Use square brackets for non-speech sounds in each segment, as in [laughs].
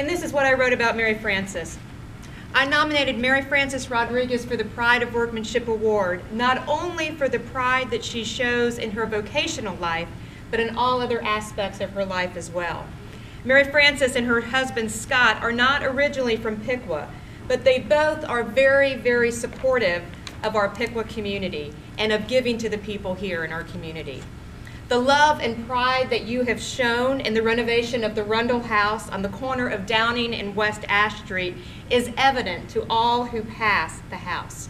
And this is what I wrote about Mary Frances. I nominated Mary Frances Rodriguez for the Pride of Workmanship Award, not only for the pride that she shows in her vocational life, but in all other aspects of her life as well. Mary Frances and her husband Scott are not originally from Piqua, but they both are very, very supportive of our Piqua community and of giving to the people here in our community. The love and pride that you have shown in the renovation of the Rundle House on the corner of Downing and West Ash Street is evident to all who pass the house.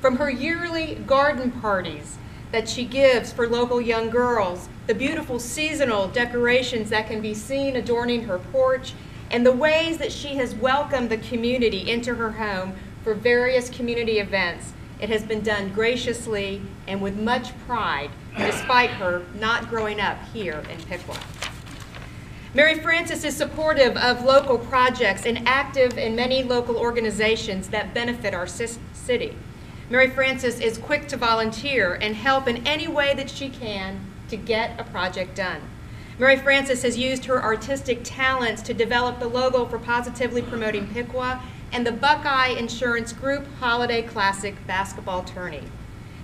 From her yearly garden parties that she gives for local young girls, the beautiful seasonal decorations that can be seen adorning her porch, and the ways that she has welcomed the community into her home for various community events, it has been done graciously and with much pride, despite her not growing up here in Piqua. Mary Frances is supportive of local projects and active in many local organizations that benefit our city. Mary Frances is quick to volunteer and help in any way that she can to get a project done. Mary Frances has used her artistic talents to develop the logo for Positively Promoting Piqua and the Buckeye Insurance Group Holiday Classic basketball tourney.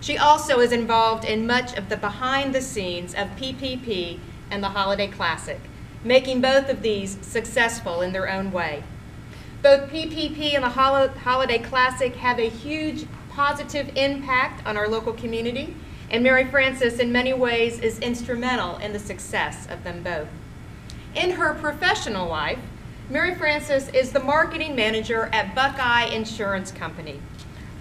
She also is involved in much of the behind the scenes of PPP and the Holiday Classic, making both of these successful in their own way. Both PPP and the Holiday Classic have a huge positive impact on our local community, and Mary Frances, in many ways, is instrumental in the success of them both. In her professional life, Mary Frances is the marketing manager at Buckeye Insurance Company.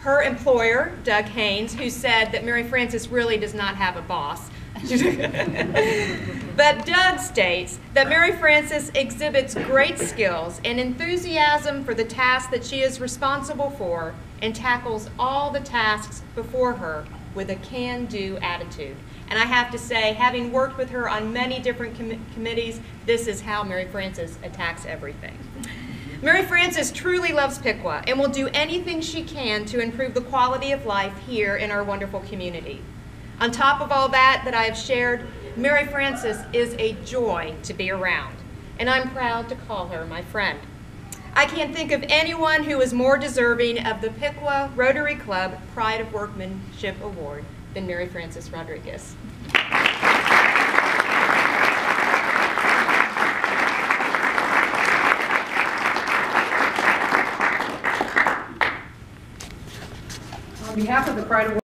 Her employer, Doug Haynes, who said that Mary Frances really does not have a boss. [laughs] but Doug states that Mary Frances exhibits great skills and enthusiasm for the task that she is responsible for and tackles all the tasks before her with a can-do attitude. And I have to say, having worked with her on many different com committees, this is how Mary Frances attacks everything. Mary Frances truly loves Piqua and will do anything she can to improve the quality of life here in our wonderful community. On top of all that that I have shared, Mary Frances is a joy to be around, and I'm proud to call her my friend. I can't think of anyone who is more deserving of the Piqua Rotary Club Pride of Workmanship Award than Mary Frances Rodriguez. On behalf of the Pride of